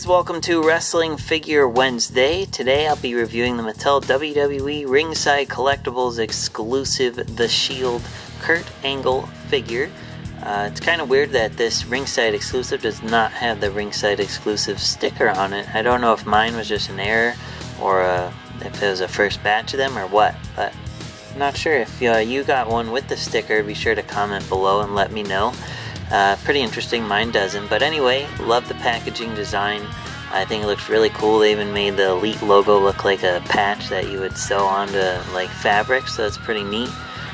guys, welcome to Wrestling Figure Wednesday. Today I'll be reviewing the Mattel WWE Ringside Collectibles exclusive The Shield Kurt Angle figure. Uh, it's kind of weird that this Ringside exclusive does not have the Ringside exclusive sticker on it. I don't know if mine was just an error or uh, if it was a first batch of them or what, but I'm not sure. If uh, you got one with the sticker, be sure to comment below and let me know. Uh, pretty interesting, mine doesn't. But anyway, love the packaging design. I think it looks really cool. They even made the Elite logo look like a patch that you would sew onto like fabric, so it's pretty neat.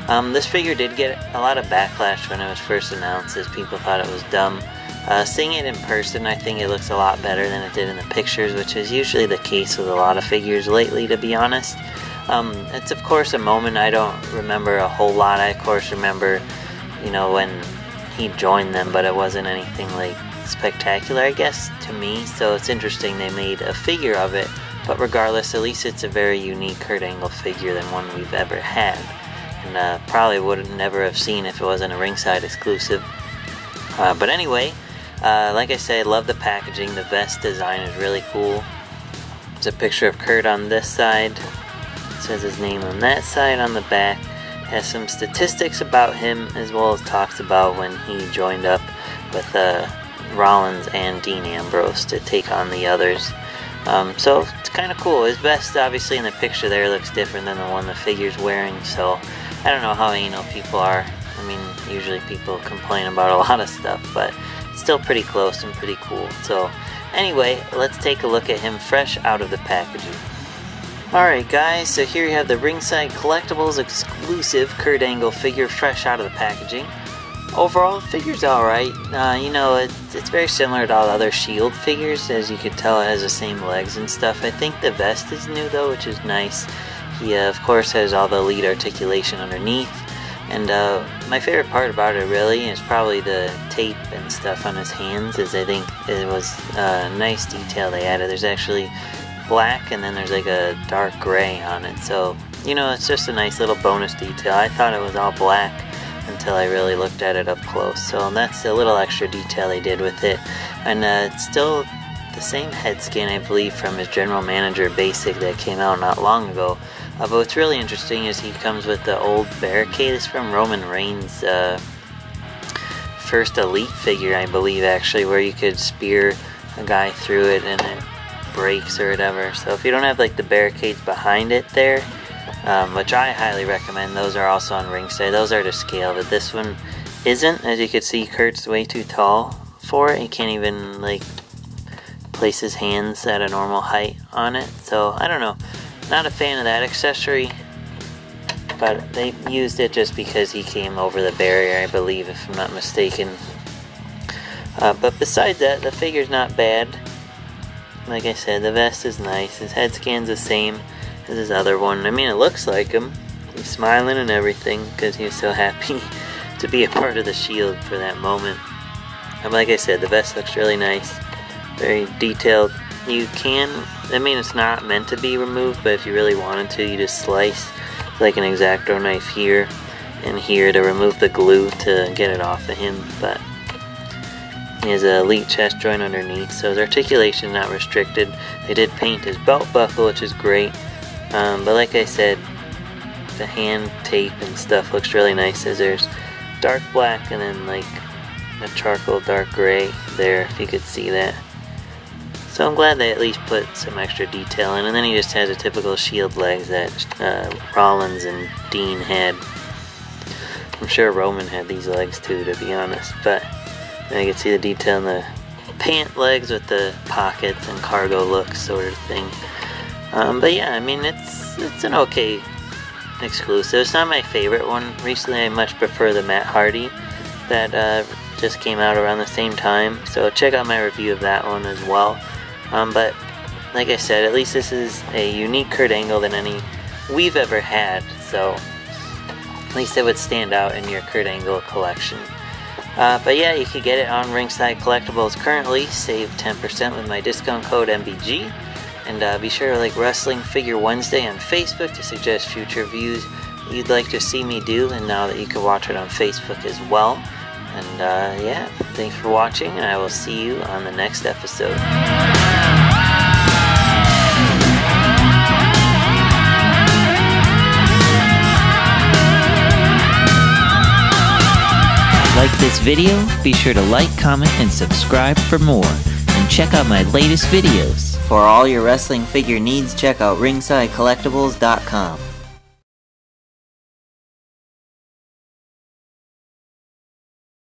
Um, this figure did get a lot of backlash when it was first announced, as people thought it was dumb. Uh, seeing it in person, I think it looks a lot better than it did in the pictures, which is usually the case with a lot of figures lately, to be honest. Um, it's of course a moment I don't remember a whole lot. I of course remember, you know, when he joined them, but it wasn't anything like spectacular, I guess, to me. So it's interesting they made a figure of it. But regardless, at least it's a very unique Kurt Angle figure than one we've ever had. And uh, probably would never have seen if it wasn't a ringside exclusive. Uh, but anyway, uh, like I said, I love the packaging. The vest design is really cool. There's a picture of Kurt on this side. It says his name on that side on the back has some statistics about him as well as talks about when he joined up with uh, Rollins and Dean Ambrose to take on the others. Um, so it's kind of cool. His vest, obviously, in the picture there looks different than the one the figure's wearing. So I don't know how anal people are. I mean, usually people complain about a lot of stuff, but still pretty close and pretty cool. So anyway, let's take a look at him fresh out of the packaging. Alright guys, so here you have the Ringside Collectibles exclusive Kurt Angle figure fresh out of the packaging. Overall, the figure's alright. Uh, you know, it, it's very similar to all the other Shield figures, as you can tell it has the same legs and stuff. I think the vest is new though, which is nice. He uh, of course has all the elite articulation underneath. And uh, my favorite part about it really is probably the tape and stuff on his hands, as I think it was a nice detail they added. There's actually black and then there's like a dark gray on it. So, you know, it's just a nice little bonus detail. I thought it was all black until I really looked at it up close. So that's a little extra detail they did with it. And uh, it's still the same head scan, I believe, from his general manager basic that came out not long ago. Uh, but what's really interesting is he comes with the old barricade. It's from Roman Reigns' uh, first elite figure, I believe, actually, where you could spear a guy through it and it breaks or whatever. So if you don't have like the barricades behind it there, um, which I highly recommend, those are also on ringside. Those are to scale, but this one isn't. As you can see, Kurt's way too tall for it. He can't even like place his hands at a normal height on it. So I don't know. Not a fan of that accessory. But they used it just because he came over the barrier, I believe, if I'm not mistaken. Uh, but besides that, the figure's not bad. Like I said, the vest is nice. His head scan's the same as his other one. I mean, it looks like him. He's smiling and everything because he's so happy to be a part of the Shield for that moment. And like I said, the vest looks really nice. Very detailed. You can, I mean, it's not meant to be removed, but if you really wanted to, you just slice like an X-Acto knife here and here to remove the glue to get it off of him. But has a elite chest joint underneath, so his articulation not restricted. They did paint his belt buckle, which is great. Um, but like I said, the hand tape and stuff looks really nice as there's dark black and then like a charcoal dark gray there, if you could see that. So I'm glad they at least put some extra detail in. And then he just has a typical shield legs that uh, Rollins and Dean had. I'm sure Roman had these legs too, to be honest. But and you can see the detail in the pant legs with the pockets and cargo look sort of thing. Um, but yeah, I mean it's it's an okay exclusive. It's not my favorite one. Recently, I much prefer the Matt Hardy that uh, just came out around the same time. So check out my review of that one as well. Um, but like I said, at least this is a unique Kurt Angle than any we've ever had. So at least it would stand out in your Kurt Angle collection. Uh, but yeah, you can get it on Ringside Collectibles currently. Save 10% with my discount code MBG. And uh, be sure to like Wrestling Figure Wednesday on Facebook to suggest future views you'd like to see me do. And now that you can watch it on Facebook as well. And uh, yeah, Thanks for watching, and I will see you on the next episode. Like this video? Be sure to like, comment, and subscribe for more. And check out my latest videos. For all your wrestling figure needs, check out ringsidecollectibles.com.